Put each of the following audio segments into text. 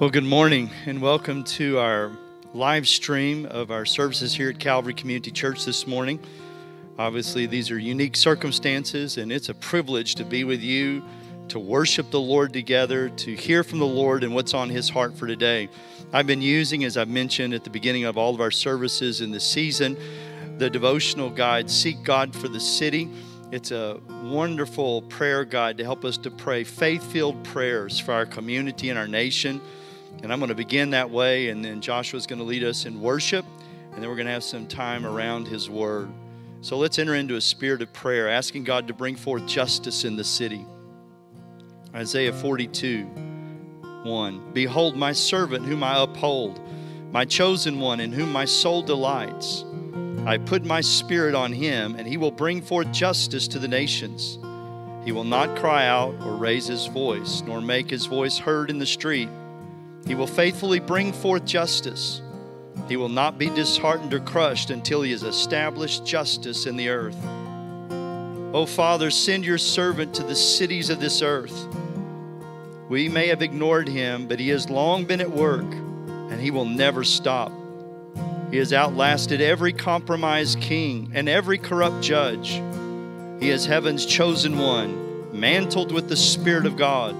Well, good morning and welcome to our live stream of our services here at Calvary Community Church this morning. Obviously, these are unique circumstances, and it's a privilege to be with you, to worship the Lord together, to hear from the Lord and what's on His heart for today. I've been using, as I've mentioned at the beginning of all of our services in the season, the devotional guide, Seek God for the City. It's a wonderful prayer guide to help us to pray faith filled prayers for our community and our nation. And I'm going to begin that way, and then Joshua's going to lead us in worship, and then we're going to have some time around his word. So let's enter into a spirit of prayer, asking God to bring forth justice in the city. Isaiah 42 1. Behold, my servant whom I uphold, my chosen one in whom my soul delights. I put my spirit on him, and he will bring forth justice to the nations. He will not cry out or raise his voice, nor make his voice heard in the street. He will faithfully bring forth justice. He will not be disheartened or crushed until he has established justice in the earth. O Father, send your servant to the cities of this earth. We may have ignored him, but he has long been at work, and he will never stop. He has outlasted every compromised king and every corrupt judge. He is heaven's chosen one, mantled with the Spirit of God.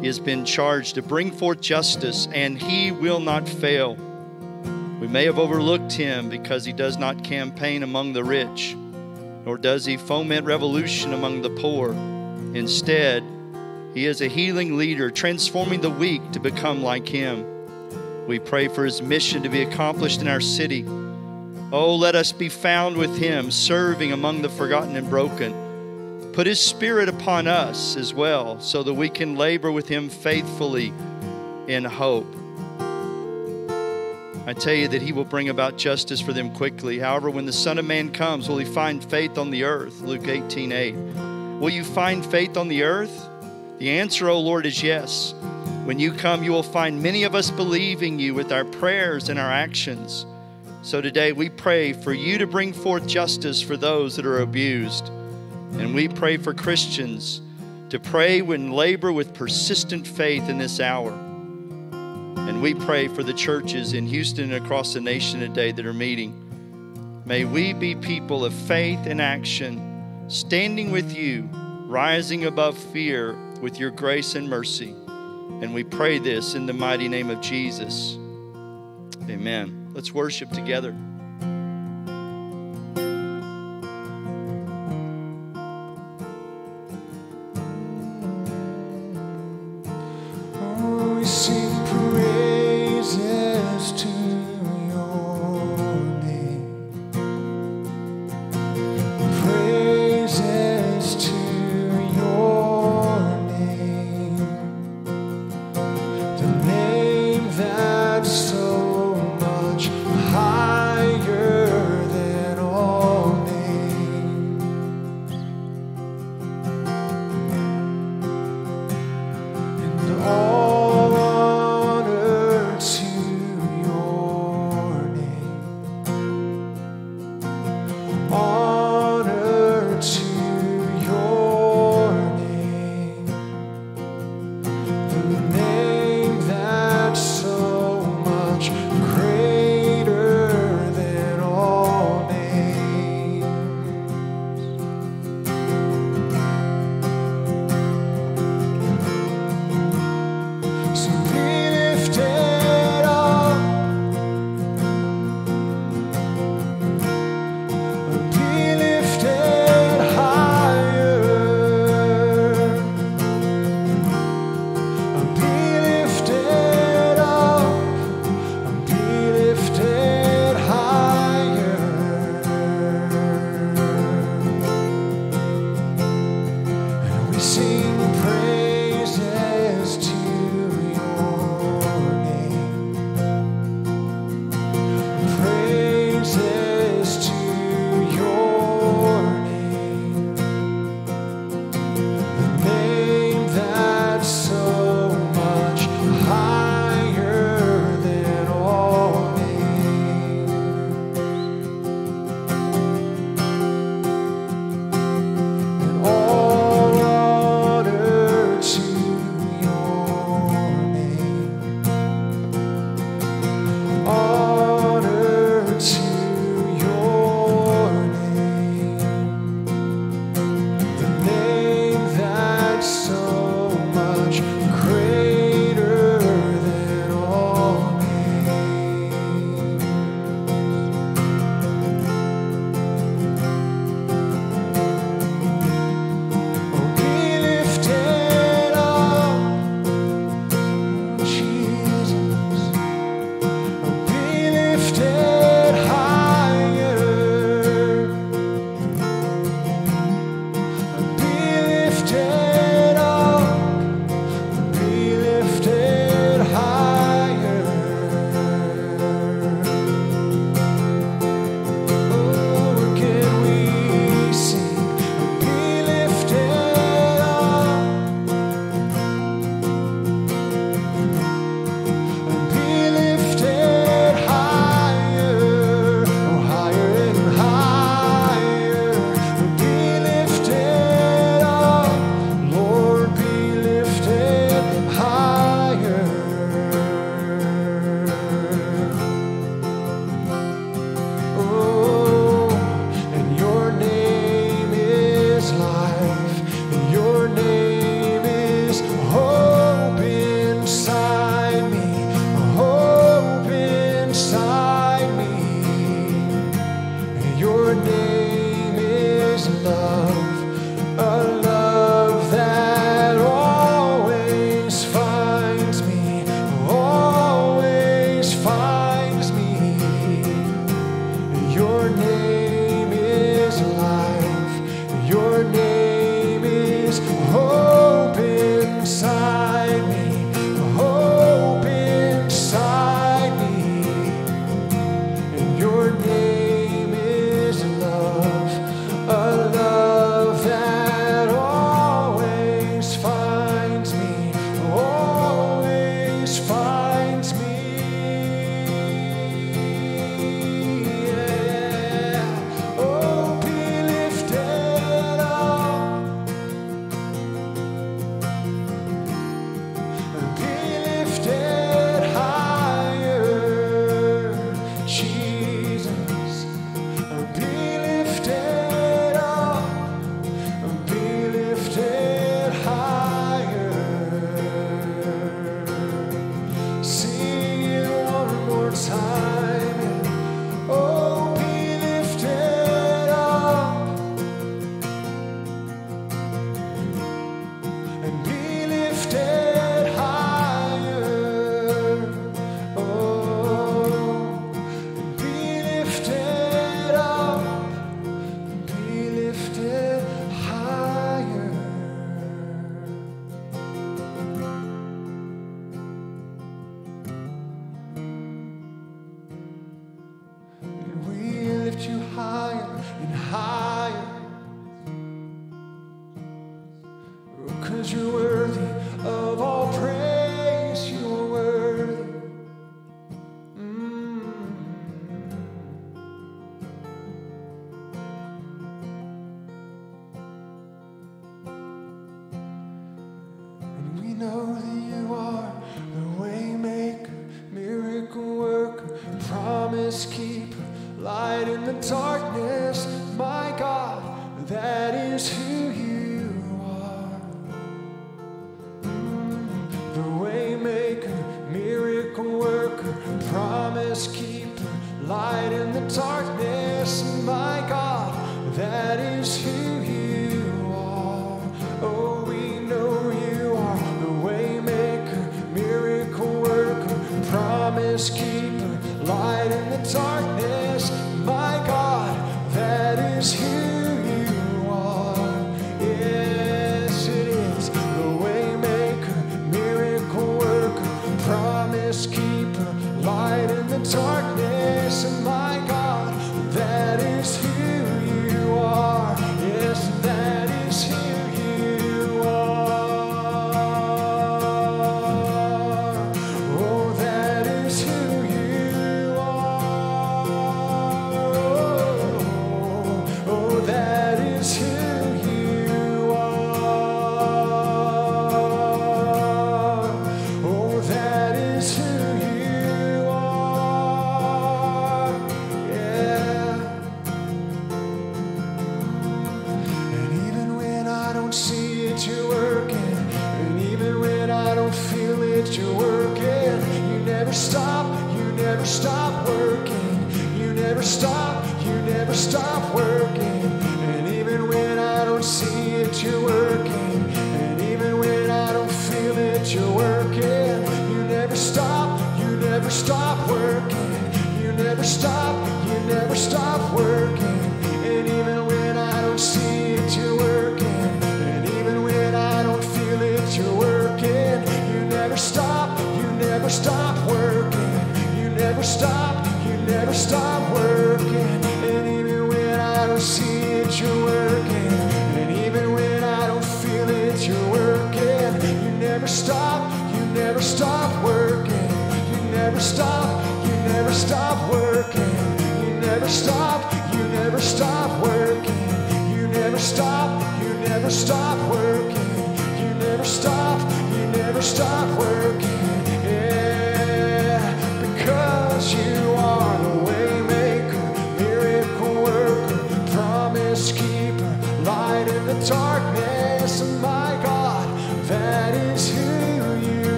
He has been charged to bring forth justice, and he will not fail. We may have overlooked him because he does not campaign among the rich, nor does he foment revolution among the poor. Instead, he is a healing leader, transforming the weak to become like him. We pray for his mission to be accomplished in our city. Oh, let us be found with him, serving among the forgotten and broken Put His Spirit upon us as well so that we can labor with Him faithfully in hope. I tell you that He will bring about justice for them quickly. However, when the Son of Man comes, will He find faith on the earth? Luke 18 8. Will you find faith on the earth? The answer, O Lord, is yes. When you come, you will find many of us believing you with our prayers and our actions. So today we pray for you to bring forth justice for those that are abused. And we pray for Christians to pray and labor with persistent faith in this hour. And we pray for the churches in Houston and across the nation today that are meeting. May we be people of faith and action, standing with you, rising above fear with your grace and mercy. And we pray this in the mighty name of Jesus. Amen. Let's worship together.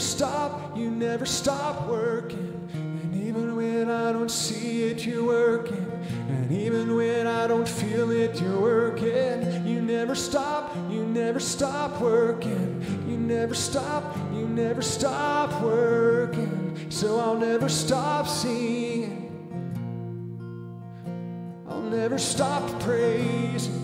stop, you never stop working. And even when I don't see it, you're working. And even when I don't feel it, you're working. You never stop, you never stop working. You never stop, you never stop working. So I'll never stop singing. I'll never stop praising.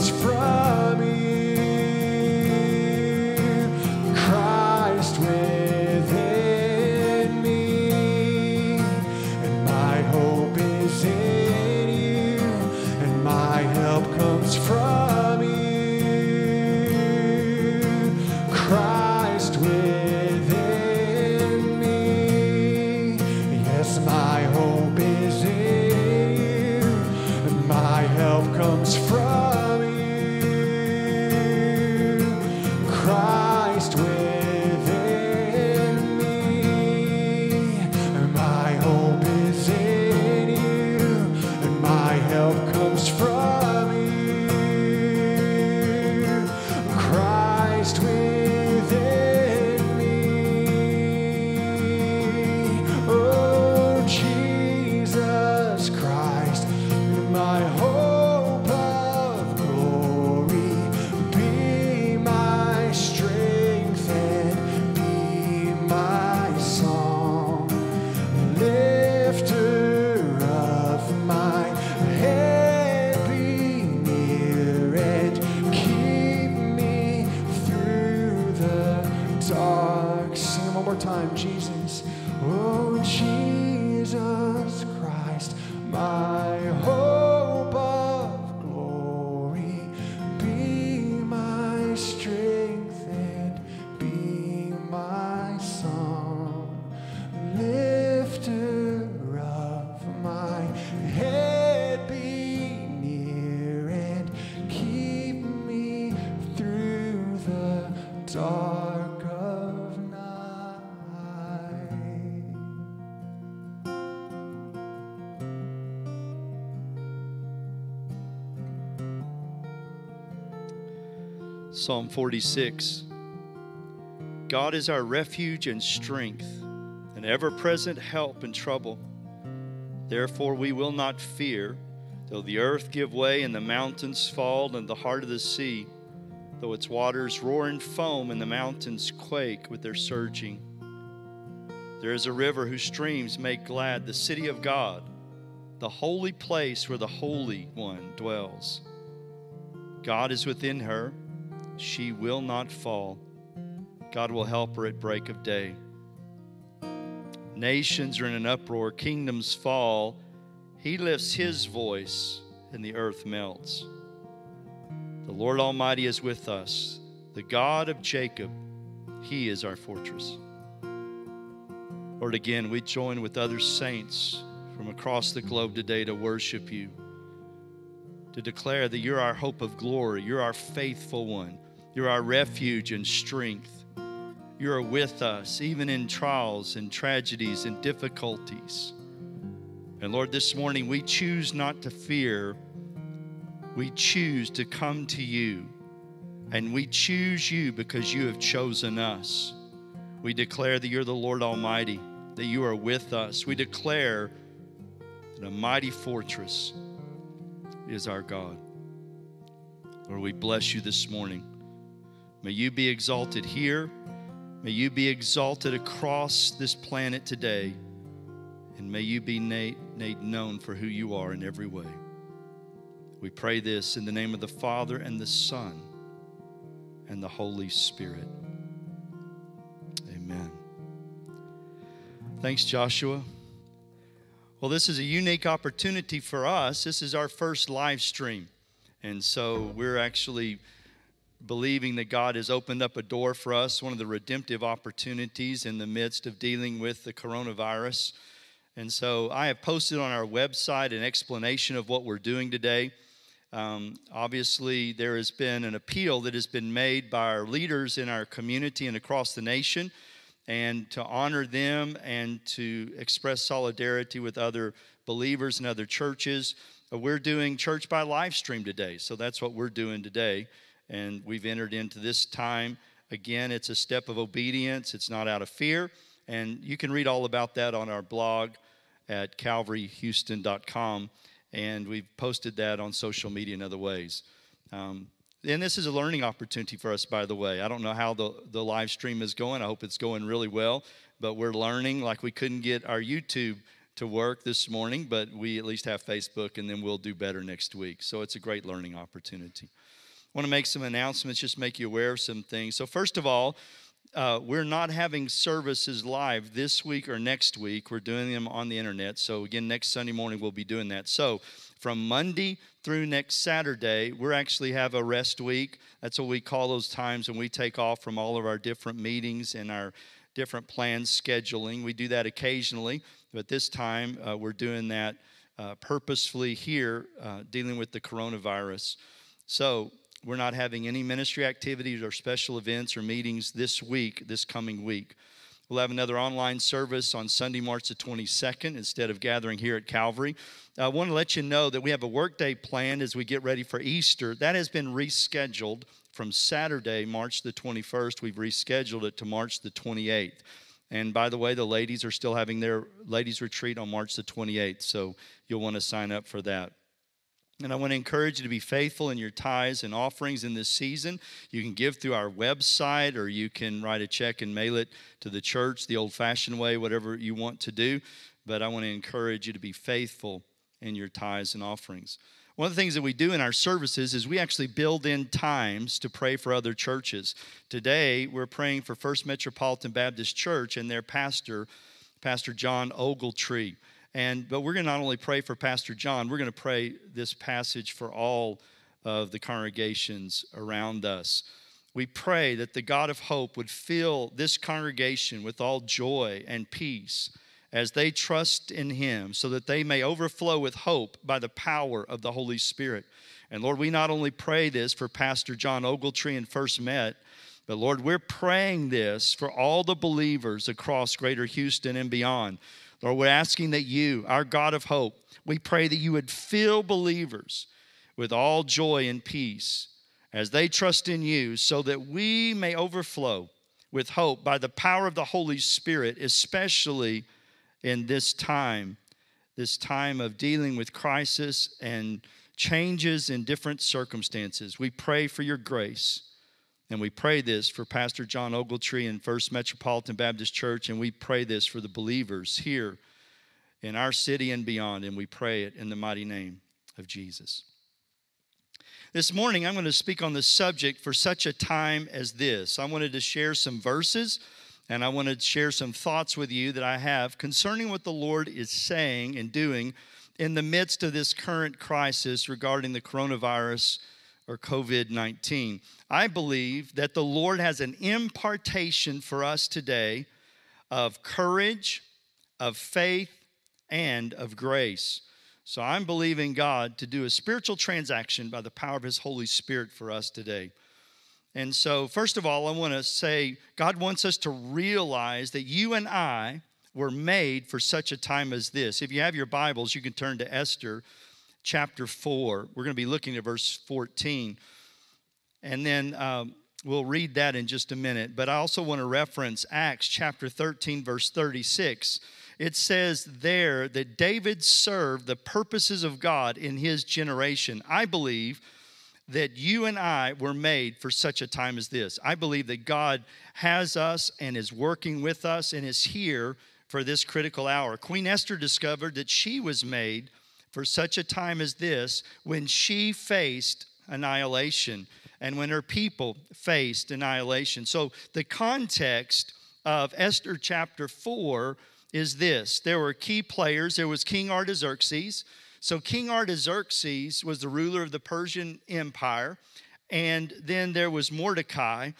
it's from. Psalm 46 God is our refuge and strength, an ever present help in trouble. Therefore, we will not fear, though the earth give way and the mountains fall and the heart of the sea, though its waters roar and foam and the mountains quake with their surging. There is a river whose streams make glad the city of God, the holy place where the Holy One dwells. God is within her, she will not fall. God will help her at break of day. Nations are in an uproar, kingdoms fall. He lifts his voice, and the earth melts. The Lord Almighty is with us, the God of Jacob, he is our fortress. Lord, again, we join with other saints from across the globe today to worship you, to declare that you're our hope of glory, you're our faithful one, you're our refuge and strength. You are with us, even in trials and tragedies and difficulties. And Lord, this morning we choose not to fear. We choose to come to you. And we choose you because you have chosen us. We declare that you're the Lord Almighty that you are with us. We declare that a mighty fortress is our God. Lord, we bless you this morning. May you be exalted here. May you be exalted across this planet today. And may you be made known for who you are in every way. We pray this in the name of the Father and the Son and the Holy Spirit. Amen. Thanks, Joshua. Well, this is a unique opportunity for us. This is our first live stream. And so we're actually believing that God has opened up a door for us, one of the redemptive opportunities in the midst of dealing with the coronavirus. And so I have posted on our website an explanation of what we're doing today. Um, obviously, there has been an appeal that has been made by our leaders in our community and across the nation and to honor them and to express solidarity with other believers and other churches. We're doing church by live stream today, so that's what we're doing today. And we've entered into this time. Again, it's a step of obedience, it's not out of fear. And you can read all about that on our blog at calvaryhouston.com. And we've posted that on social media and other ways. Um, and this is a learning opportunity for us, by the way. I don't know how the, the live stream is going. I hope it's going really well. But we're learning like we couldn't get our YouTube to work this morning, but we at least have Facebook, and then we'll do better next week. So it's a great learning opportunity. I want to make some announcements, just make you aware of some things. So, first of all, uh, we're not having services live this week or next week. We're doing them on the internet. So, again, next Sunday morning, we'll be doing that. So, from Monday through next Saturday, we actually have a rest week. That's what we call those times when we take off from all of our different meetings and our different plans scheduling. We do that occasionally, but this time uh, we're doing that uh, purposefully here, uh, dealing with the coronavirus. So we're not having any ministry activities or special events or meetings this week, this coming week. We'll have another online service on Sunday, March the 22nd, instead of gathering here at Calvary. I want to let you know that we have a workday planned as we get ready for Easter. That has been rescheduled from Saturday, March the 21st. We've rescheduled it to March the 28th. And by the way, the ladies are still having their ladies' retreat on March the 28th, so you'll want to sign up for that. And I want to encourage you to be faithful in your tithes and offerings in this season. You can give through our website or you can write a check and mail it to the church the old fashioned way, whatever you want to do. But I want to encourage you to be faithful in your tithes and offerings. One of the things that we do in our services is we actually build in times to pray for other churches. Today, we're praying for First Metropolitan Baptist Church and their pastor, Pastor John Ogletree. And but we're going to not only pray for Pastor John, we're going to pray this passage for all of the congregations around us. We pray that the God of hope would fill this congregation with all joy and peace as they trust in him so that they may overflow with hope by the power of the Holy Spirit. And Lord, we not only pray this for Pastor John Ogletree and First Met, but Lord, we're praying this for all the believers across greater Houston and beyond Lord, we're asking that you, our God of hope, we pray that you would fill believers with all joy and peace as they trust in you, so that we may overflow with hope by the power of the Holy Spirit, especially in this time, this time of dealing with crisis and changes in different circumstances. We pray for your grace. And we pray this for Pastor John Ogletree and First Metropolitan Baptist Church, and we pray this for the believers here in our city and beyond, and we pray it in the mighty name of Jesus. This morning, I'm going to speak on the subject for such a time as this. I wanted to share some verses and I want to share some thoughts with you that I have concerning what the Lord is saying and doing in the midst of this current crisis regarding the coronavirus or COVID 19. I believe that the Lord has an impartation for us today of courage, of faith, and of grace. So I'm believing God to do a spiritual transaction by the power of His Holy Spirit for us today. And so, first of all, I want to say God wants us to realize that you and I were made for such a time as this. If you have your Bibles, you can turn to Esther chapter 4. We're going to be looking at verse 14. And then um, we'll read that in just a minute. But I also want to reference Acts chapter 13, verse 36. It says there that David served the purposes of God in his generation. I believe that you and I were made for such a time as this. I believe that God has us and is working with us and is here for this critical hour. Queen Esther discovered that she was made for such a time as this when she faced annihilation and when her people faced annihilation. So, the context of Esther chapter 4 is this there were key players. There was King Artaxerxes. So, King Artaxerxes was the ruler of the Persian Empire. And then there was Mordecai.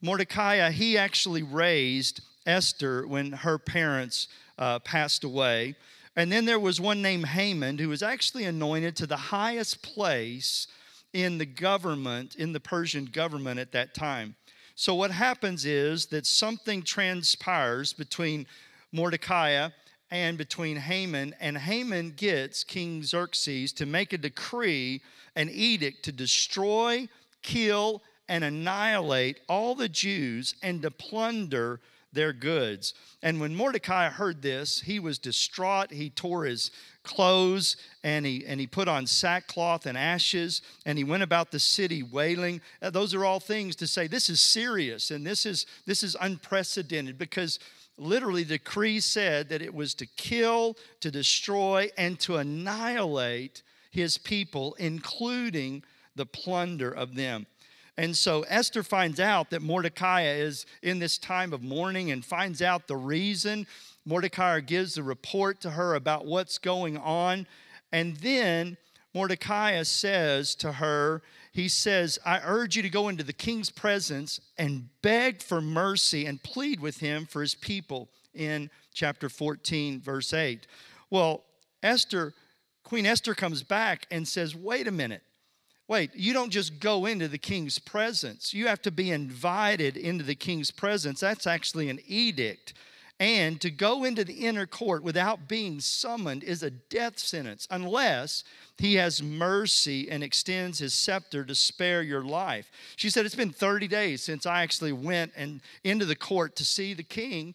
Mordecai, he actually raised Esther when her parents uh, passed away. And then there was one named Haman who was actually anointed to the highest place in the government, in the Persian government at that time. So what happens is that something transpires between Mordecai and between Haman, and Haman gets King Xerxes to make a decree, an edict to destroy, kill, and annihilate all the Jews and to plunder their goods. And when Mordecai heard this, he was distraught. He tore his clothes and he, and he put on sackcloth and ashes and he went about the city wailing. Uh, those are all things to say this is serious and this is, this is unprecedented because literally the decree said that it was to kill, to destroy, and to annihilate his people, including the plunder of them. And so Esther finds out that Mordecai is in this time of mourning and finds out the reason. Mordecai gives a report to her about what's going on. And then Mordecai says to her, he says, I urge you to go into the king's presence and beg for mercy and plead with him for his people in chapter 14, verse 8. Well, Esther, Queen Esther comes back and says, Wait a minute. Wait, you don't just go into the king's presence. You have to be invited into the king's presence. That's actually an edict. And to go into the inner court without being summoned is a death sentence unless he has mercy and extends his scepter to spare your life. She said, It's been 30 days since I actually went and into the court to see the king.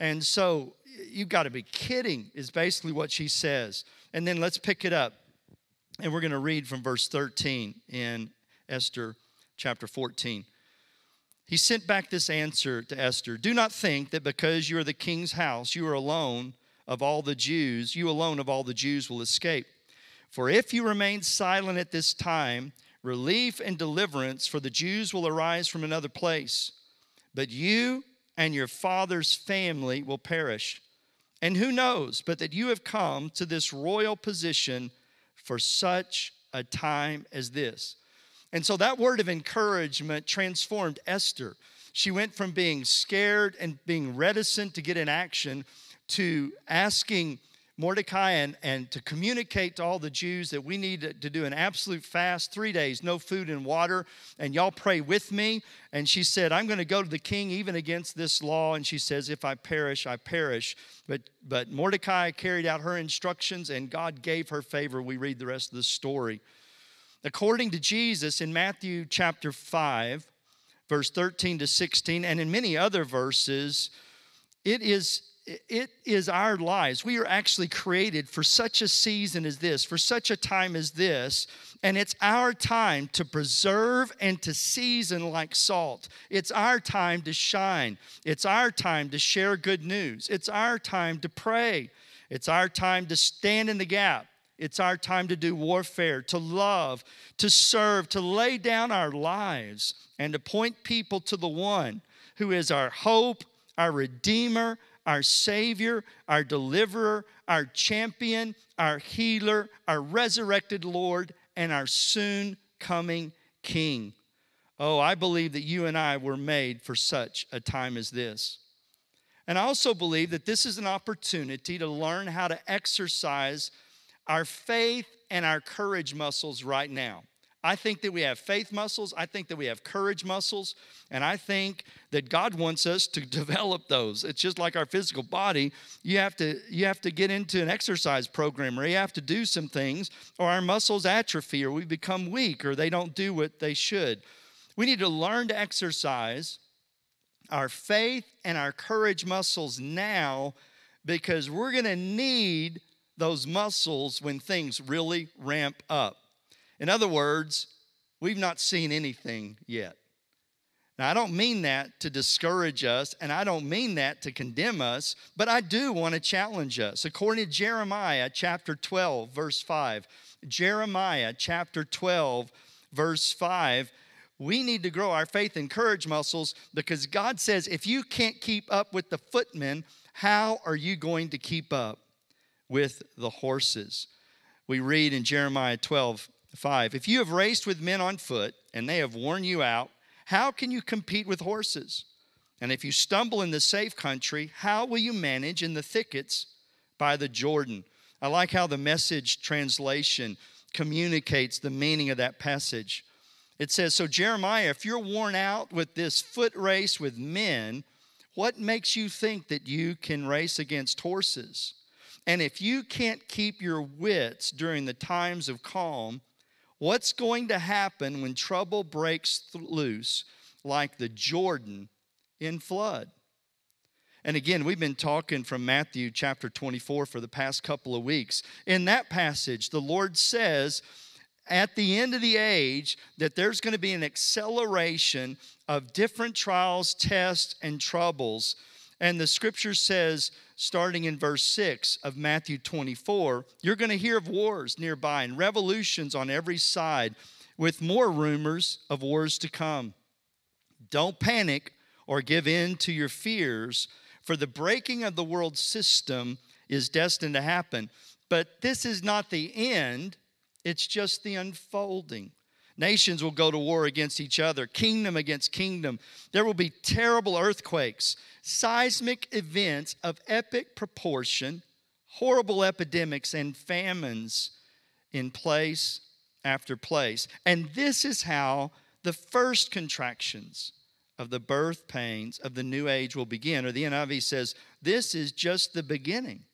And so you've got to be kidding, is basically what she says. And then let's pick it up. And we're going to read from verse 13 in Esther chapter 14. He sent back this answer to Esther Do not think that because you are the king's house, you are alone of all the Jews, you alone of all the Jews will escape. For if you remain silent at this time, relief and deliverance for the Jews will arise from another place. But you and your father's family will perish. And who knows but that you have come to this royal position for such a time as this. And so that word of encouragement transformed Esther. She went from being scared and being reticent to get in action to asking Mordecai and, and to communicate to all the Jews that we need to, to, do an absolute fast, three days, no food and water, and y'all pray with me. And she said, I'm going to go to the king even against this law. And she says, If I perish, I perish. But, but Mordecai carried out her instructions, and God gave her favor. We read the rest of the story. According to Jesus in Matthew chapter 5, verse 13 to 16, and in many other verses, it is it is our lives. We are actually created for such a season as this, for such a time as this. And it's our time to preserve and to season like salt. It's our time to shine. It's our time to share good news. It's our time to pray. It's our time to stand in the gap. It's our time to do warfare, to love, to serve, to lay down our lives, and to point people to the one who is our hope, our Redeemer, our Savior, our Deliverer, our Champion, our Healer, our resurrected Lord, and our soon coming King. Oh, I believe that you and I were made for such a time as this. And I also believe that this is an opportunity to learn how to exercise our faith and our courage muscles right now. I think that we have faith muscles. I think that we have courage muscles. And I think that God wants us to develop those. It's just like our physical body. You have to, you have to get into an exercise program or you have to do some things, or our muscles atrophy or we become weak or they don't do what they should. We need to learn to exercise our faith and our courage muscles now because we're going to need those muscles when things really ramp up. In other words, we've not seen anything yet. Now, I don't mean that to discourage us, and I don't mean that to condemn us, but I do want to challenge us. According to Jeremiah chapter 12, verse 5, Jeremiah chapter 12, verse 5, we need to grow our faith and courage muscles because God says if you can't keep up with the footmen, how are you going to keep up with the horses? We read in Jeremiah 12, 5 If you have raced with men on foot and they have worn you out, how can you compete with horses? And if you stumble in the safe country, how will you manage in the thickets by the Jordan? I like how the message translation communicates the meaning of that passage. It says, So, Jeremiah, if you're worn out with this foot race with men, what makes you think that you can race against horses? And if you can't keep your wits during the times of calm, What's going to happen when trouble breaks loose like the Jordan in flood? And again, we've been talking from Matthew chapter 24 for the past couple of weeks. In that passage, the Lord says at the end of the age that there's going to be an acceleration of different trials, tests, and troubles. And the scripture says starting in verse 6 of Matthew 24, you're going to hear of wars nearby and revolutions on every side, with more rumors of wars to come. Don't panic or give in to your fears, for the breaking of the world system is destined to happen. But this is not the end, it's just the unfolding. Nations will go to war against each other, kingdom against kingdom. There will be terrible earthquakes, seismic events of epic proportion, horrible epidemics, and famines in place after place. And this is how the first contractions of the birth pains of the new age will begin. Or the NIV says, this is just the beginning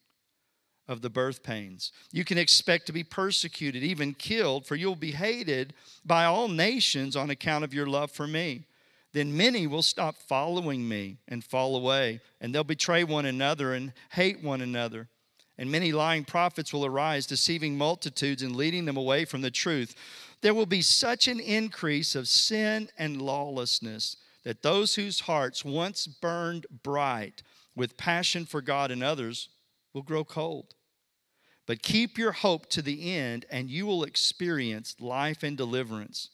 of the birth pains. You can expect to be persecuted, even killed, for you'll be hated by all nations on account of your love for me. Then many will stop following me and fall away, and they'll betray one another and hate one another. And many lying prophets will arise, deceiving multitudes and leading them away from the truth. There will be such an increase of sin and lawlessness that those whose hearts once burned bright with passion for God and others will grow cold. But keep your hope to the end, and you will experience life and deliverance.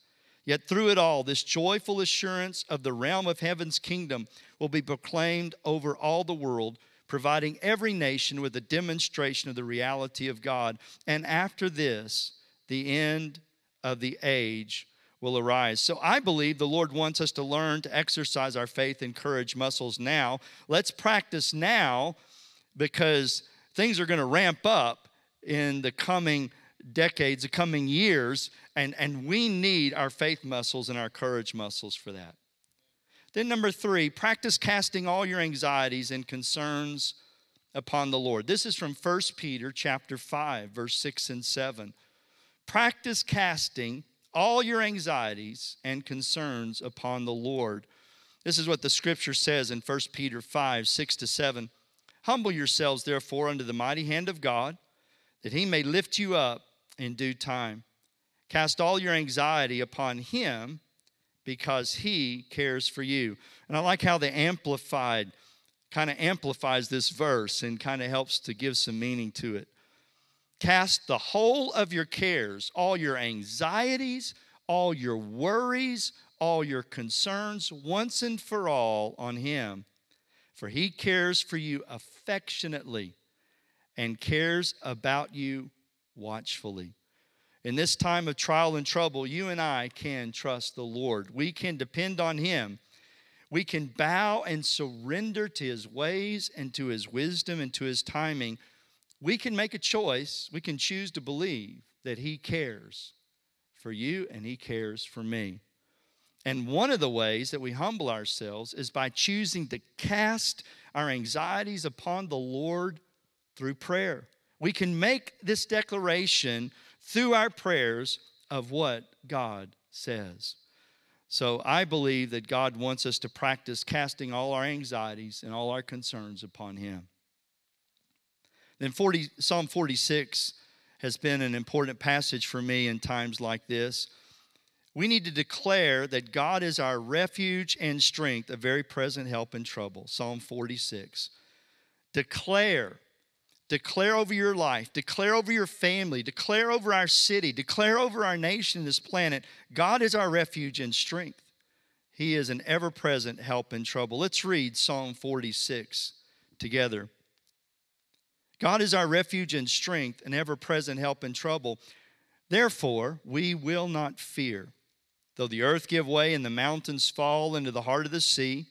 Yet through it all, this joyful assurance of the realm of heaven's kingdom will be proclaimed over all the world, providing every nation with a demonstration of the reality of God. And after this, the end of the age will arise. So I believe the Lord wants us to learn to exercise our faith and courage muscles now. Let's practice now because things are going to ramp up in the coming decades, the coming years, and, and we need our faith muscles and our courage muscles for that. Then, number three, practice casting all your anxieties and concerns upon the Lord. This is from 1 Peter chapter 5, verse 6 and 7. Practice casting all your anxieties and concerns upon the Lord. This is what the scripture says in 1 Peter 5 6 to 7. Humble yourselves, therefore, under the mighty hand of God, that he may lift you up in due time. Cast all your anxiety upon him because he cares for you. And I like how the Amplified kind of amplifies this verse and kind of helps to give some meaning to it. Cast the whole of your cares, all your anxieties, all your worries, all your concerns, once and for all on Him. For He cares for you affectionately and cares about you watchfully. In this time of trial and trouble, you and I can trust the Lord. We can depend on Him. We can bow and surrender to His ways and to His wisdom and to His timing we can make a choice. We can choose to believe that He cares for you and He cares for me. And one of the ways that we humble ourselves is by choosing to cast our anxieties upon the Lord through prayer. We can make this declaration through our prayers of what God says. So I believe that God wants us to practice casting all our anxieties and all our concerns upon Him. Then 40, Psalm 46 has been an important passage for me in times like this. We need to declare that God is our refuge and strength, a very present help in trouble. Psalm 46. Declare, declare over your life, declare over your family, declare over our city, declare over our nation, this planet. God is our refuge and strength. He is an ever present help in trouble. Let's read Psalm 46 together. God is our refuge and strength, an ever present help in trouble. Therefore, we will not fear. Though the earth give way and the mountains fall into the heart of the sea,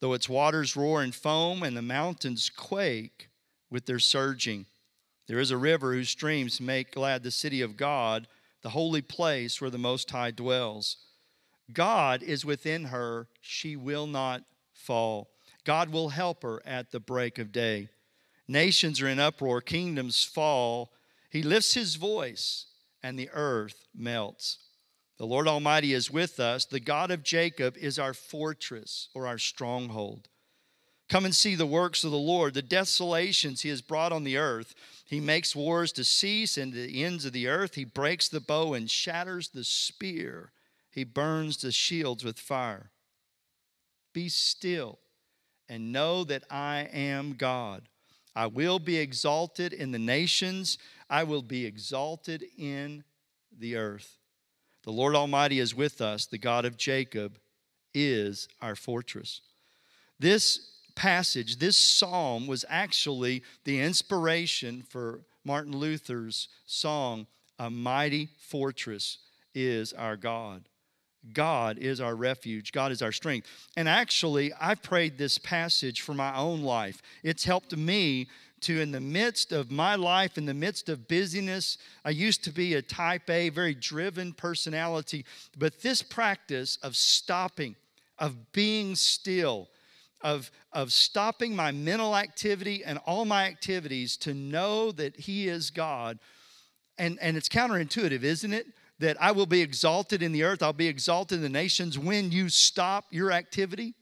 though its waters roar and foam and the mountains quake with their surging, there is a river whose streams make glad the city of God, the holy place where the Most High dwells. God is within her, she will not fall. God will help her at the break of day. Nations are in uproar, kingdoms fall. He lifts his voice, and the earth melts. The Lord Almighty is with us. The God of Jacob is our fortress or our stronghold. Come and see the works of the Lord, the desolations he has brought on the earth. He makes wars to cease and the ends of the earth. He breaks the bow and shatters the spear. He burns the shields with fire. Be still and know that I am God. I will be exalted in the nations, I will be exalted in the earth. The Lord Almighty is with us, the God of Jacob is our fortress. This passage, this psalm, was actually the inspiration for Martin Luther's song, A Mighty Fortress is Our God. God is our refuge. God is our strength. And actually, I've prayed this passage for my own life. It's helped me to, in the midst of my life, in the midst of busyness, I used to be a type A, very driven personality. But this practice of stopping, of being still, of, of stopping my mental activity and all my activities to know that He is God. And, and it's counterintuitive, isn't it? that I will be exalted in the earth, I'll be exalted in the nations when you stop your activity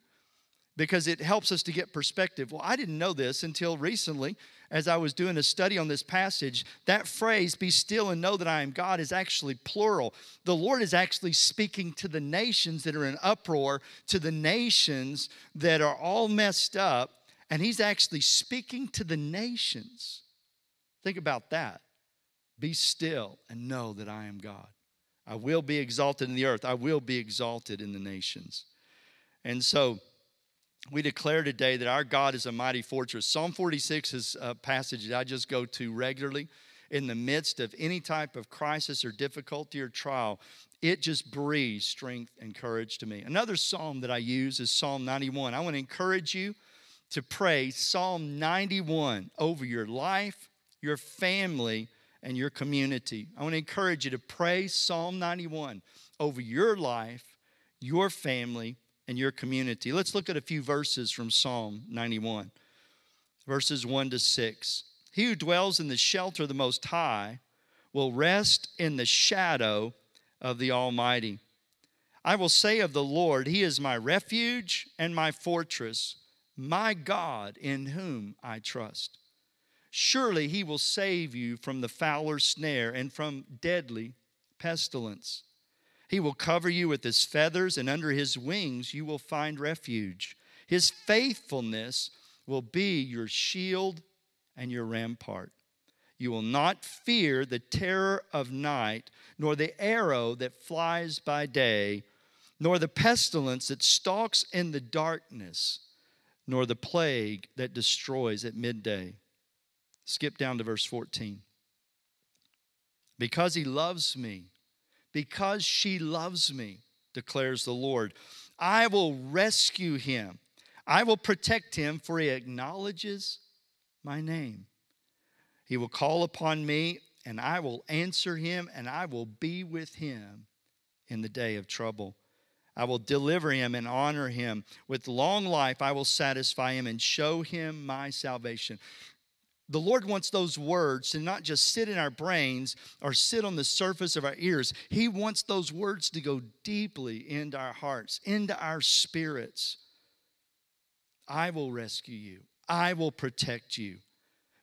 because it helps us to get perspective. Well, I didn't know this until recently as I was doing a study on this passage. That phrase, be still and know that I am God, is actually plural. The Lord is actually speaking to the nations that are in uproar, to the nations that are all messed up, and He's actually speaking to the nations. Think about that. Be still and know that I am God. I will be exalted in the earth. I will be exalted in the nations. And so we declare today that our God is a mighty fortress. Psalm 46 is a passage that I just go to regularly in the midst of any type of crisis or difficulty or trial. It just breathes strength and courage to me. Another psalm that I use is Psalm 91. I want to encourage you to pray Psalm 91 over your life, your family, and your community. I want to encourage you to pray Psalm 91 over your life, your family, and your community. Let's look at a few verses from Psalm 91, verses 1 to 6. He who dwells in the shelter of the Most High will rest in the shadow of the Almighty. I will say of the Lord, He is my refuge and my fortress, my God in whom I trust. Surely He will save you from the fowler's snare and from deadly pestilence. He will cover you with His feathers, and under His wings you will find refuge. His faithfulness will be your shield and your rampart. You will not fear the terror of night, nor the arrow that flies by day nor the pestilence that stalks in the darkness, nor the plague that destroys at midday. Skip down to verse 14. Because he loves me, because she loves me, declares the Lord, I will rescue him. I will protect him, for he acknowledges my name. He will call upon me, and I will answer him, and I will be with him in the day of trouble. I will deliver him and honor him. With long life, I will satisfy him and show him my salvation. The Lord wants those words to not just sit in our brains or sit on the surface of our ears. He wants those words to go deeply into our hearts, into our spirits. I will rescue you, I will protect you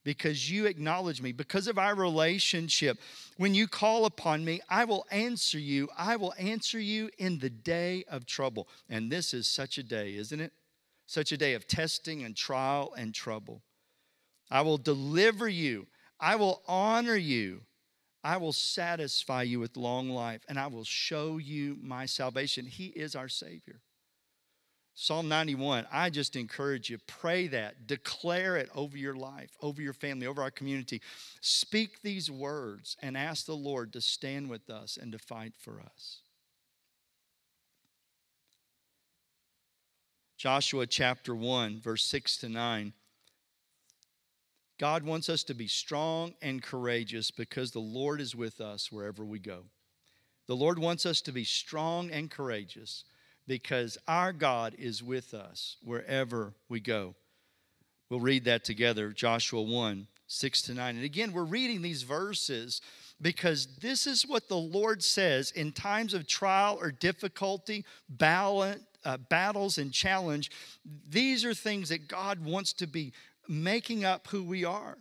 because you acknowledge me, because of our relationship. When you call upon me, I will answer you. I will answer you in the day of trouble. And this is such a day, isn't it? Such a day of testing and trial and trouble. I will deliver you. I will honor you. I will satisfy you with long life, and I will show you my salvation. He is our Savior. Psalm 91, I just encourage you, pray that, declare it over your life, over your family, over our community. Speak these words and ask the Lord to stand with us and to fight for us. Joshua chapter 1, verse 6 to 9. God wants us to be strong and courageous because the Lord is with us wherever we go. The Lord wants us to be strong and courageous because our God is with us wherever we go. We'll read that together, Joshua 1 6 to 9. And again, we're reading these verses because this is what the Lord says in times of trial or difficulty, balance, uh, battles, and challenge. These are things that God wants to be making up who we are,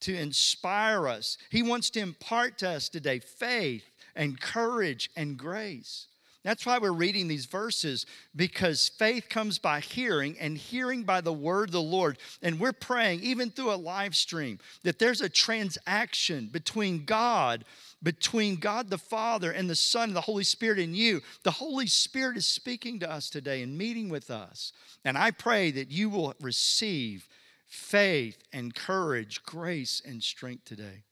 to inspire us. He wants to impart to us today faith and courage and grace. That's why we're reading these verses because faith comes by hearing and hearing by the word of the Lord. And we're praying, even through a live stream, that there's a transaction between God, between God the Father and the Son and the Holy Spirit and you. The Holy Spirit is speaking to us today and meeting with us. And I pray that you will receive faith and courage, grace and strength today.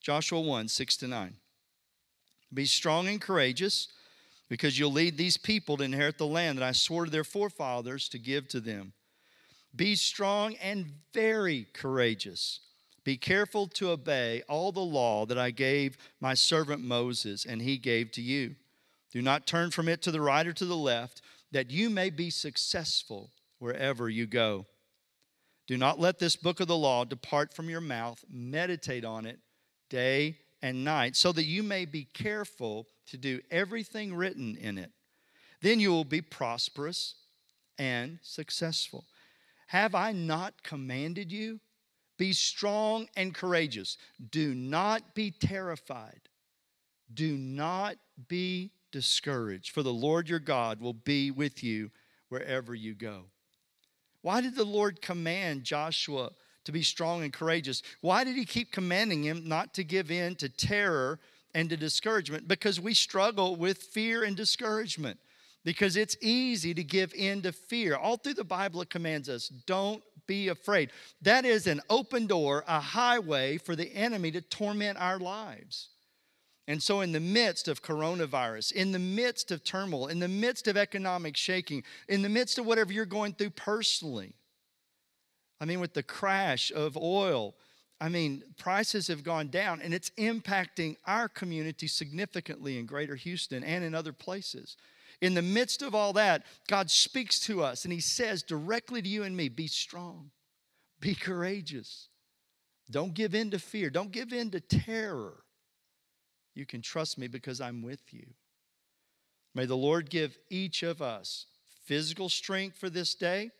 Joshua 1 6 to 9. Be strong and courageous, because you'll lead these people to inherit the land that I swore to their forefathers to give to them. Be strong and very courageous. Be careful to obey all the law that I gave my servant Moses and he gave to you. Do not turn from it to the right or to the left, that you may be successful wherever you go. Do not let this book of the law depart from your mouth. Meditate on it day and night, so that you may be careful to do everything written in it. Then you will be prosperous and successful. Have I not commanded you? Be strong and courageous. Do not be terrified. Do not be discouraged, for the Lord your God will be with you wherever you go. Why did the Lord command Joshua to be strong and courageous. Why did he keep commanding him not to give in to terror and to discouragement? Because we struggle with fear and discouragement. Because it's easy to give in to fear. All through the Bible, it commands us don't be afraid. That is an open door, a highway for the enemy to torment our lives. And so, in the midst of coronavirus, in the midst of turmoil, in the midst of economic shaking, in the midst of whatever you're going through personally, I mean, with the crash of oil, I mean, prices have gone down and it's impacting our community significantly in greater Houston and in other places. In the midst of all that, God speaks to us and He says directly to you and me be strong, be courageous. Don't give in to fear, don't give in to terror. You can trust me because I'm with you. May the Lord give each of us physical strength for this day,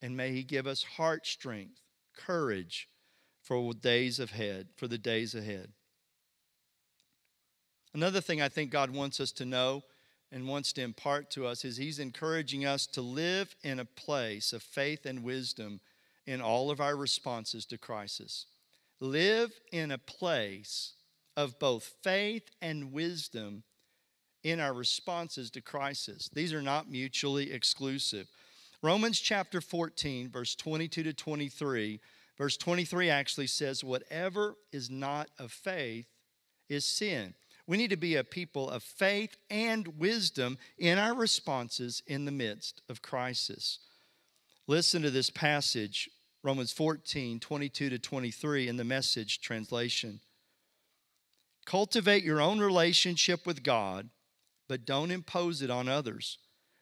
and may He give us heart strength, courage for days ahead, for the days ahead. Another thing I think God wants us to know and wants to impart to us is He's encouraging us to live in a place of faith and wisdom in all of our responses to crisis. Live in a place of both faith and wisdom in our responses to crisis. These are not mutually exclusive. Romans chapter 14, verse 22 to 23, verse 23 actually says, Whatever is not of faith is sin. We need to be a people of faith and wisdom in our responses in the midst of crisis. Listen to this passage, Romans 14, 22 to 23, in the message translation. Cultivate your own relationship with God but don't impose it on others.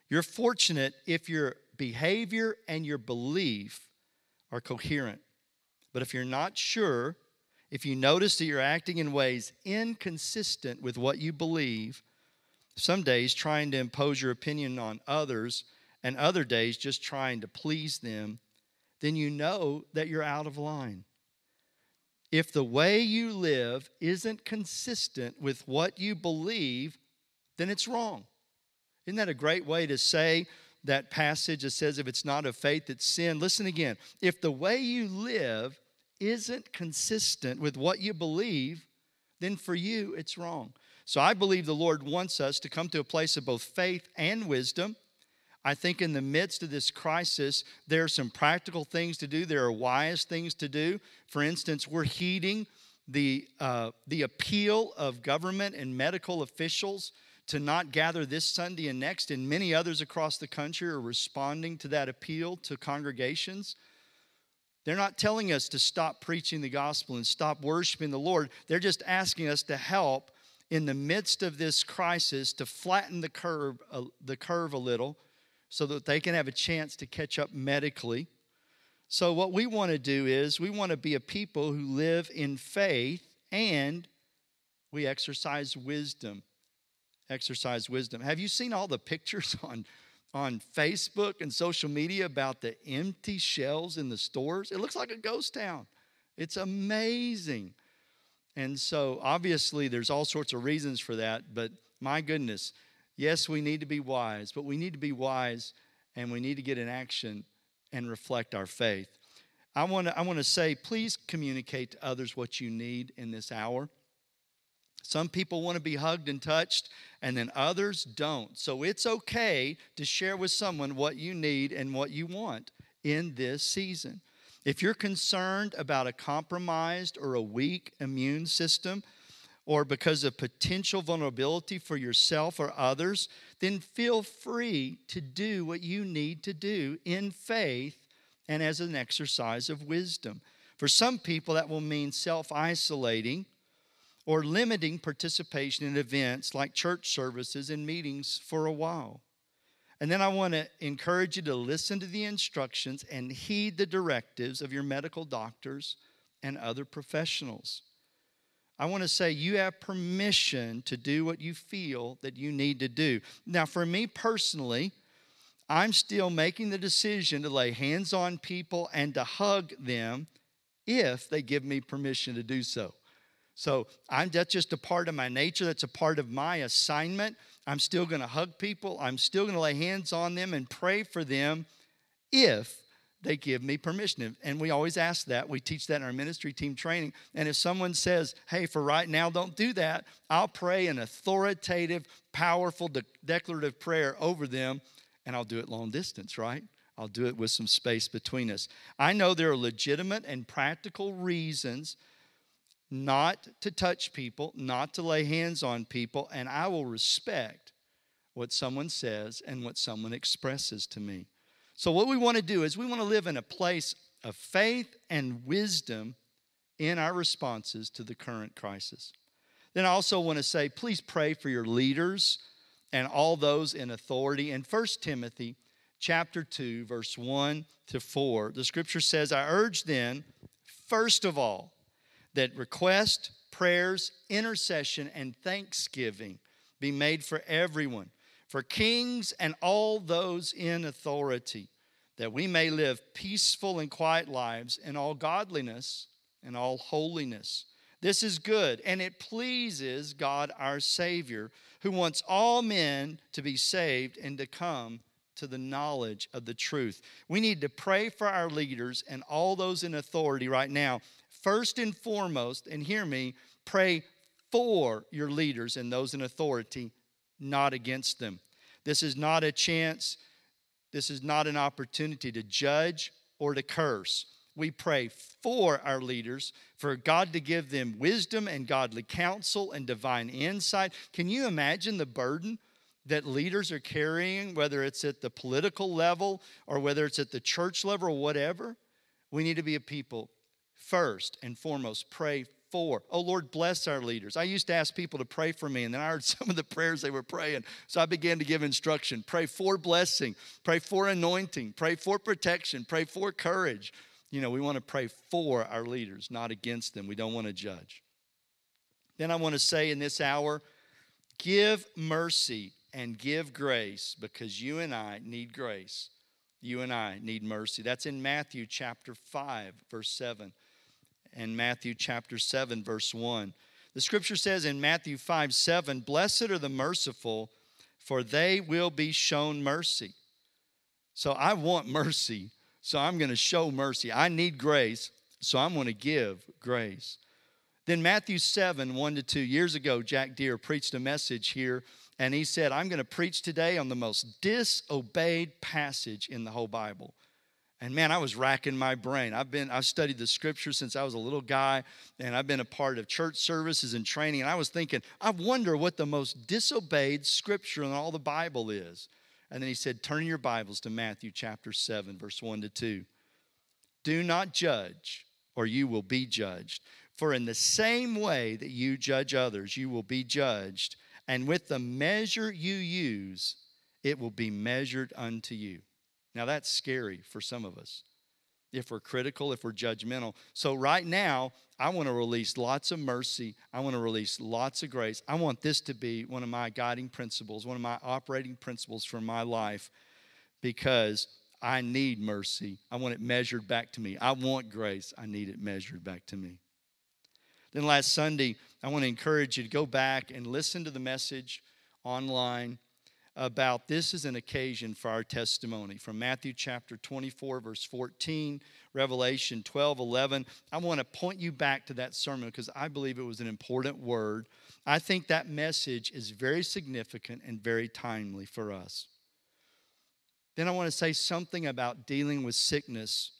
You're fortunate if your behavior and your belief are coherent. But if you're not sure, if you notice that you're acting in ways inconsistent with what you believe, some days trying to impose your opinion on others, and other days just trying to please them, then you know that you're out of line. If the way you live isn't consistent with what you believe, then it's wrong. Isn't that a great way to say that passage that says, if it's not of faith, it's sin? Listen again. If the way you live isn't consistent with what you believe, then for you, it's wrong. So I believe the Lord wants us to come to a place of both faith and wisdom. I think in the midst of this crisis, there are some practical things to do. There are wise things to do. For instance, we're heeding the, uh, the appeal of government and medical officials to not gather this Sunday and next, and many others across the country are responding to that appeal to congregations. They're not telling us to stop preaching the gospel and stop worshiping the Lord. They're just asking us to help in the midst of this crisis to flatten the curve, uh, the curve a little so that they can have a chance to catch up medically. So, what we want to do is we want to be a people who live in faith and we exercise wisdom exercise wisdom. Have you seen all the pictures on, on Facebook and social media about the empty shelves in the stores? It looks like a ghost town. It's amazing. And so, obviously, there's all sorts of reasons for that, but my goodness, yes, we need to be wise, but we need to be wise and we need to get in action and reflect our faith. I want to I want to say please communicate to others what you need in this hour. Some people want to be hugged and touched, and then others don't. So it's okay to share with someone what you need and what you want in this season. If you're concerned about a compromised or a weak immune system, or because of potential vulnerability for yourself or others, then feel free to do what you need to do in faith and as an exercise of wisdom. For some people, that will mean self isolating or limiting participation in events like church services and meetings for a while. And then I want to encourage you to listen to the instructions and heed the directives of your medical doctors and other professionals. I want to say you have permission to do what you feel that you need to do. Now, for me personally, I'm still making the decision to lay hands on people and to hug them if they give me permission to do so. So I'm, that's just a part of my nature. That's a part of my assignment. I'm still going to hug people. I'm still going to lay hands on them and pray for them if they give me permission. And we always ask that. We teach that in our ministry team training. And if someone says, hey, for right now, don't do that, I'll pray an authoritative, powerful, de- declarative prayer over them, and I'll do it long distance, right? I'll do it with some space between us. I know there are legitimate and practical reasons not to touch people, not to lay hands on people, and I will respect what someone says and what someone expresses to me. So, what we want to do is we want to live in a place of faith and wisdom in our responses to the current crisis. Then I also want to say, please pray for your leaders and all those in authority. In 1 Timothy chapter 2, verse 1 to 4, the scripture says, I urge then, first of all, that request, prayers, intercession, and thanksgiving be made for everyone, for kings and all those in authority, that we may live peaceful and quiet lives in all godliness and all holiness. This is good, and it pleases God our Savior, who wants all men to be saved and to come to the knowledge of the truth. We need to pray for our leaders and all those in authority right now. First and foremost, and hear me, pray for your leaders and those in authority, not against them. This is not a chance, this is not an opportunity to judge or to curse. We pray for our leaders, for God to give them wisdom and godly counsel and divine insight. Can you imagine the burden that leaders are carrying, whether it's at the political level or whether it's at the church level or whatever? We need to be a people first and foremost pray for. Oh Lord, bless our leaders. I used to ask people to pray for me, and then I heard some of the prayers they were praying. So I began to give instruction pray for blessing, pray for anointing, pray for protection, pray for courage. You know, we want to pray for our leaders, not against them. We don't want to judge. Then I want to say in this hour, give mercy and give grace because you and I need grace. You and I need mercy. That's in Matthew chapter 5, verse 7 and Matthew chapter 7, verse 1. The scripture says in Matthew 5 7, Blessed are the merciful, for they will be shown mercy. So I want mercy, so I'm going to show mercy. I need grace, so I'm going to give grace. Then Matthew 7 1 to 2. Years ago, Jack Deere preached a message here, and he said, I'm going to preach today on the most disobeyed passage in the whole Bible. And man, I was racking my brain. I've been I've studied the scripture since I was a little guy, and I've been a part of church services and training. And I was thinking, I wonder what the most disobeyed scripture in all the Bible is. And then he said, Turn your Bibles to Matthew chapter 7, verse 1 to 2. Do not judge, or you will be judged. For in the same way that you judge others, you will be judged. And with the measure you use, it will be measured unto you. Now, that's scary for some of us if we're critical, if we're judgmental. So, right now, I want to release lots of mercy. I want to release lots of grace. I want this to be one of my guiding principles, one of my operating principles for my life because I need mercy. I want it measured back to me. I want grace. I need it measured back to me. Then last Sunday, I want to encourage you to go back and listen to the message online about this is an occasion for our testimony from Matthew chapter 24, verse 14, Revelation 12, 11. I want to point you back to that sermon because I believe it was an important word. I think that message is very significant and very timely for us. Then I want to say something about dealing with sickness.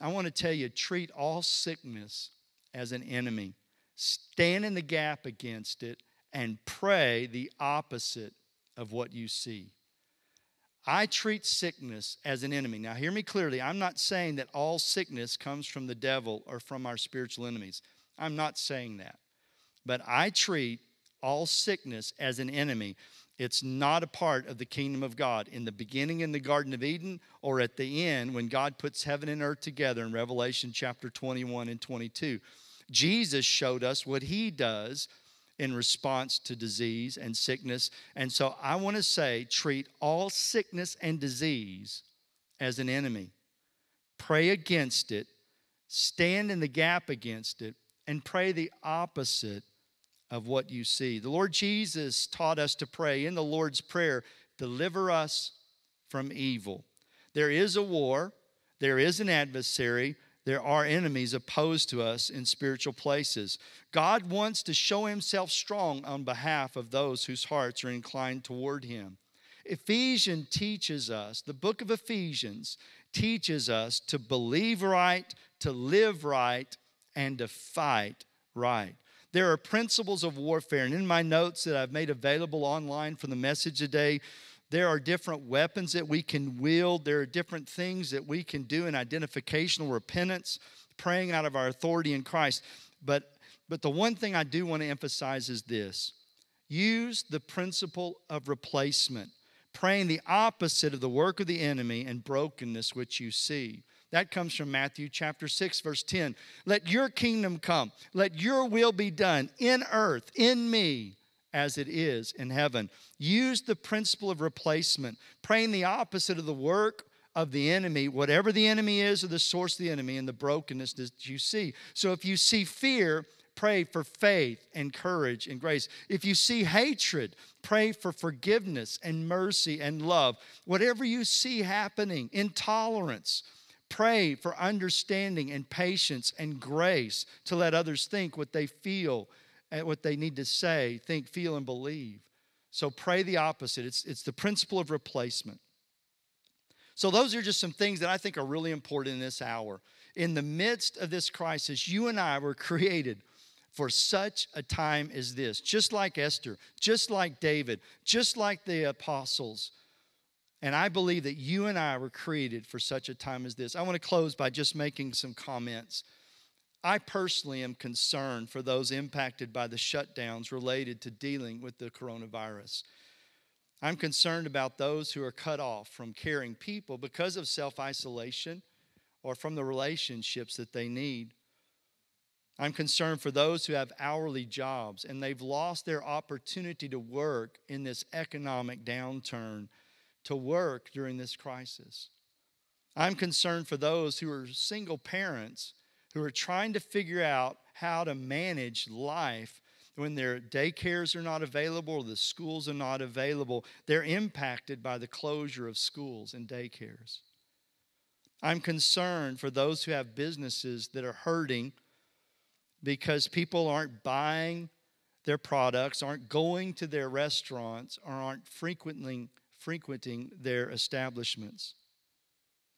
I want to tell you treat all sickness as an enemy, stand in the gap against it, and pray the opposite of what you see. I treat sickness as an enemy. Now, hear me clearly. I'm not saying that all sickness comes from the devil or from our spiritual enemies. I'm not saying that. But I treat all sickness as an enemy. It's not a part of the kingdom of God. In the beginning in the Garden of Eden or at the end when God puts heaven and earth together in Revelation chapter 21 and 22. Jesus showed us what he does in response to disease and sickness. And so I want to say treat all sickness and disease as an enemy. Pray against it, stand in the gap against it, and pray the opposite of what you see. The Lord Jesus taught us to pray in the Lord's Prayer deliver us from evil. There is a war, there is an adversary, there are enemies opposed to us in spiritual places. God wants to show himself strong on behalf of those whose hearts are inclined toward him. Ephesians teaches us, the book of Ephesians teaches us to believe right, to live right, and to fight right. There are principles of warfare, and in my notes that I've made available online for the message today, there are different weapons that we can wield. There are different things that we can do in identificational repentance, praying out of our authority in Christ. But, but the one thing I do want to emphasize is this use the principle of replacement, praying the opposite of the work of the enemy and brokenness which you see. That comes from Matthew chapter 6, verse 10. Let your kingdom come, let your will be done in earth, in me, as it is in heaven. Use the principle of replacement, praying the opposite of the work of the enemy, whatever the enemy is or the source of the enemy, and the brokenness that you see. So if you see fear, pray for faith and courage and grace. If you see hatred, pray for forgiveness and mercy and love. Whatever you see happening, intolerance, pray for understanding and patience and grace to let others think what they feel and what they need to say, think, feel, and believe. So pray the opposite. It's, it's the principle of replacement. So, those are just some things that I think are really important in this hour. In the midst of this crisis, you and I were created for such a time as this, just like Esther, just like David, just like the apostles. And I believe that you and I were created for such a time as this. I want to close by just making some comments. I personally am concerned for those impacted by the shutdowns related to dealing with the coronavirus. I'm concerned about those who are cut off from caring people because of self isolation or from the relationships that they need. I'm concerned for those who have hourly jobs and they've lost their opportunity to work in this economic downturn, to work during this crisis. I'm concerned for those who are single parents who are trying to figure out how to manage life when their daycares are not available or the schools are not available. They're impacted by the closure of schools and daycares. I'm concerned for those who have businesses that are hurting because people aren't buying their products, aren't going to their restaurants, or aren't frequently frequenting their establishments.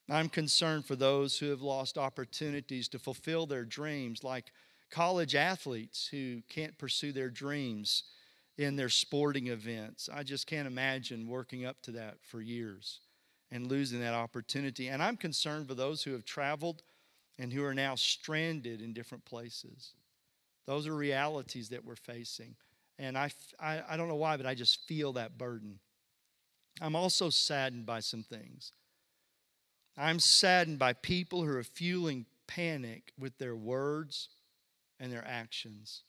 I'm concerned for those who have lost opportunities to fulfill their dreams, like college athletes who can't pursue their dreams in their sporting events. I just can't imagine working up to that for years and losing that opportunity. And I'm concerned for those who have traveled and who are now stranded in different places. Those are realities that we're facing. And I, I, I, don't know why, but I just feel that burden. I'm also saddened by some things. I'm saddened by people who are fueling panic with their words and their actions.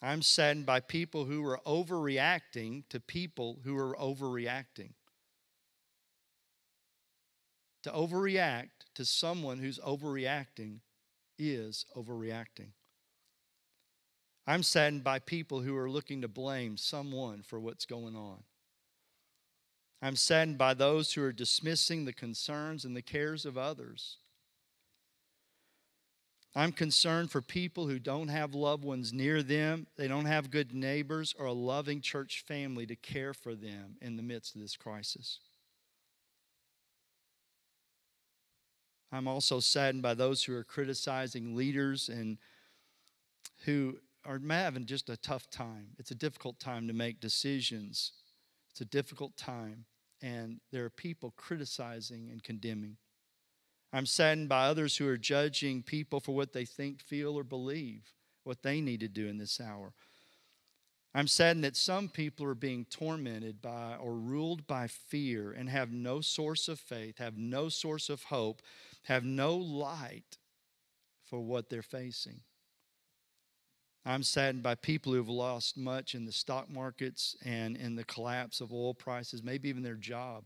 I'm saddened by people who are overreacting to people who are overreacting. To overreact to someone who's overreacting is overreacting. I'm saddened by people who are looking to blame someone for what's going on. I'm saddened by those who are dismissing the concerns and the cares of others. I'm concerned for people who don't have loved ones near them, they don't have good neighbors or a loving church family to care for them in the midst of this crisis. I'm also saddened by those who are criticizing leaders and who are having just a tough time. It's a difficult time to make decisions. It's a difficult time, and there are people criticizing and condemning. I'm saddened by others who are judging people for what they think, feel, or believe, what they need to do in this hour. I'm saddened that some people are being tormented by or ruled by fear and have no source of faith, have no source of hope, have no light for what they're facing. I'm saddened by people who've lost much in the stock markets and in the collapse of oil prices, maybe even their job.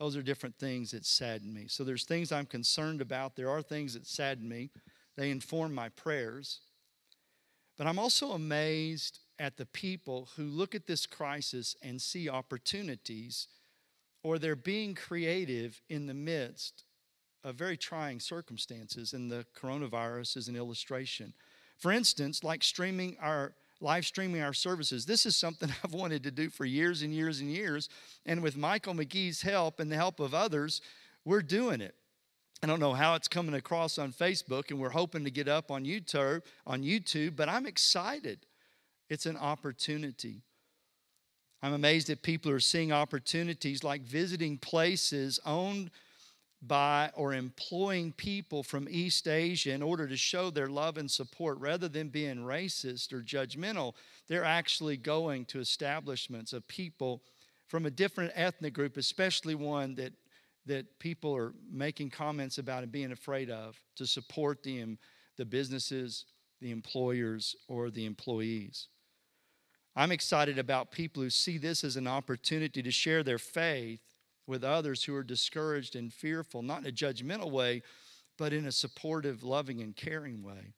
Those are different things that sadden me. So there's things I'm concerned about. There are things that sadden me. They inform my prayers. But I'm also amazed at the people who look at this crisis and see opportunities, or they're being creative in the midst of very trying circumstances, and the coronavirus is an illustration. For instance, like streaming our live streaming our services. This is something I've wanted to do for years and years and years. And with Michael McGee's help and the help of others, we're doing it. I don't know how it's coming across on Facebook, and we're hoping to get up on YouTube, on YouTube, but I'm excited. It's an opportunity. I'm amazed that people are seeing opportunities like visiting places owned by or employing people from East Asia in order to show their love and support rather than being racist or judgmental. They're actually going to establishments of people from a different ethnic group, especially one that that people are making comments about and being afraid of to support the, the businesses, the employers, or the employees. I'm excited about people who see this as an opportunity to share their faith with others who are discouraged and fearful, not in a judgmental way, but in a supportive, loving, and caring way.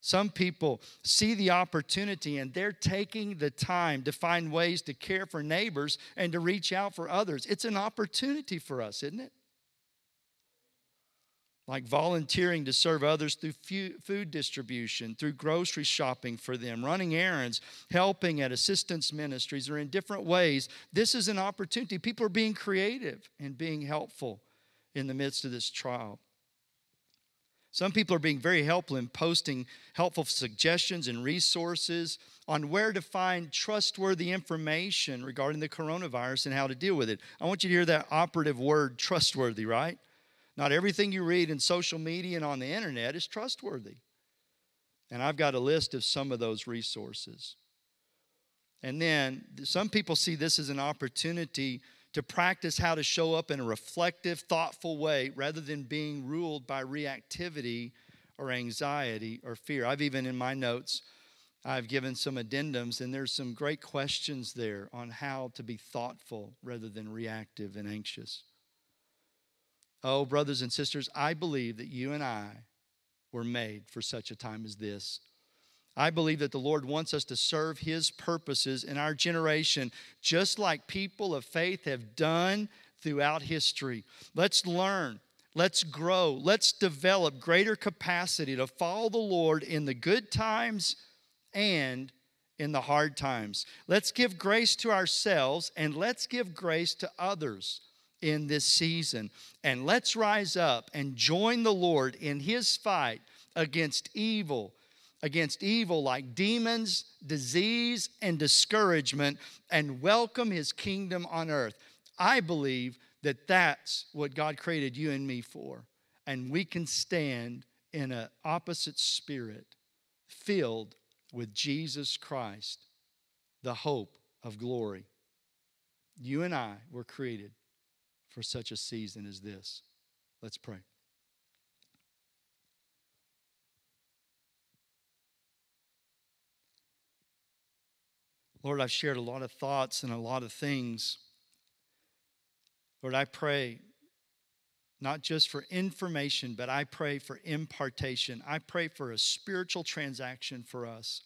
Some people see the opportunity and they're taking the time to find ways to care for neighbors and to reach out for others. It's an opportunity for us, isn't it? Like volunteering to serve others through food distribution, through grocery shopping for them, running errands, helping at assistance ministries, or in different ways. This is an opportunity. People are being creative and being helpful in the midst of this trial. Some people are being very helpful in posting helpful suggestions and resources on where to find trustworthy information regarding the coronavirus and how to deal with it. I want you to hear that operative word trustworthy, right? Not everything you read in social media and on the internet is trustworthy. And I've got a list of some of those resources. And then some people see this as an opportunity to practice how to show up in a reflective, thoughtful way rather than being ruled by reactivity or anxiety or fear. I've even in my notes, I've given some addendums, and there's some great questions there on how to be thoughtful rather than reactive and anxious. Oh, brothers and sisters, I believe that you and I were made for such a time as this. I believe that the Lord wants us to serve His purposes in our generation, just like people of faith have done throughout history. Let's learn, let's grow, let's develop greater capacity to follow the Lord in the good times and in the hard times. Let's give grace to ourselves and let's give grace to others in this season. And let's rise up and join the Lord in His fight against evil against evil like demons, disease, and discouragement and welcome his kingdom on earth. I believe that that's what God created you and me for. And we can stand in an opposite spirit, filled with Jesus Christ, the hope of glory. You and I were created for such a season as this. Let's pray. Lord, I've shared a lot of thoughts and a lot of things. Lord, I pray not just for information, but I pray for impartation. I pray for a spiritual transaction for us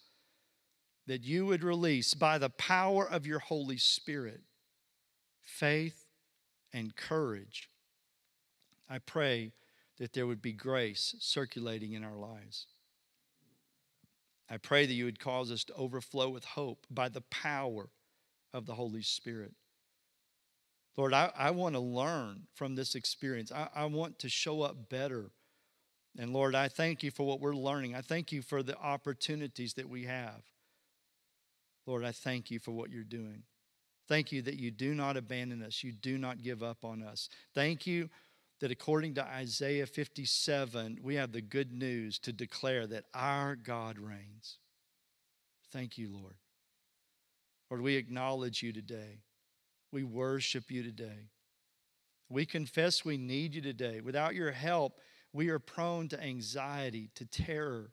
that you would release by the power of your Holy Spirit faith and courage. I pray that there would be grace circulating in our lives. I pray that you would cause us to overflow with hope by the power of the Holy Spirit. Lord, I, I want to learn from this experience. I, I want to show up better. And Lord, I thank you for what we're learning. I thank you for the opportunities that we have. Lord, I thank you for what you're doing. Thank you that you do not abandon us, you do not give up on us. Thank you that according to Isaiah 57, we have the good news to declare that our God reigns. Thank you, Lord. Lord, we acknowledge you today. We worship you today. We confess we need you today. Without your help, we are prone to anxiety, to terror.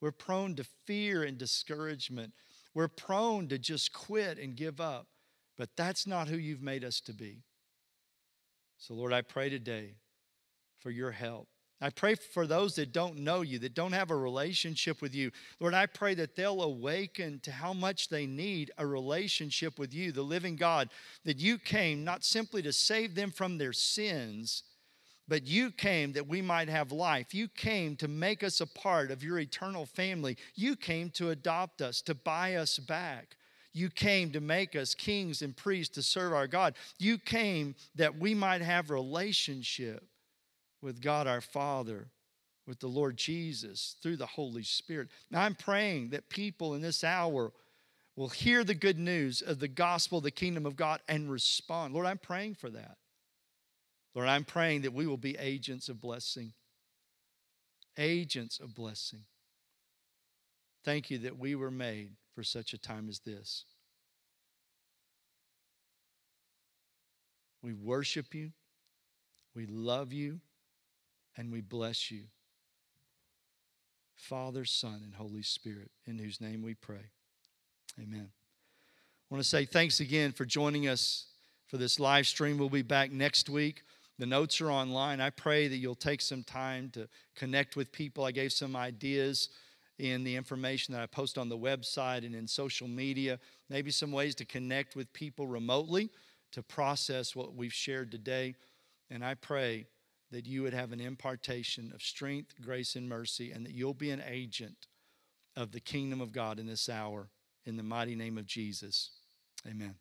We're prone to fear and discouragement. We're prone to just quit and give up. But that's not who you've made us to be. So, Lord, I pray today for your help. I pray for those that don't know you, that don't have a relationship with you. Lord, I pray that they'll awaken to how much they need a relationship with you, the living God, that you came not simply to save them from their sins, but you came that we might have life. You came to make us a part of your eternal family. You came to adopt us, to buy us back. You came to make us kings and priests to serve our God. You came that we might have relationship with God our Father, with the Lord Jesus through the Holy Spirit. Now I'm praying that people in this hour will hear the good news of the gospel, the kingdom of God, and respond. Lord, I'm praying for that. Lord, I'm praying that we will be agents of blessing. Agents of blessing. Thank you that we were made for such a time as this. We worship you. We love you and we bless you. Father, Son, and Holy Spirit, in whose name we pray. Amen. I want to say thanks again for joining us for this live stream. We'll be back next week. The notes are online. I pray that you'll take some time to connect with people. I gave some ideas in the information that I post on the website and in social media, maybe some ways to connect with people remotely to process what we've shared today. And I pray that you would have an impartation of strength, grace, and mercy, and that you'll be an agent of the kingdom of God in this hour. In the mighty name of Jesus. Amen.